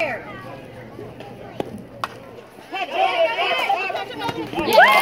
Head. Yeah!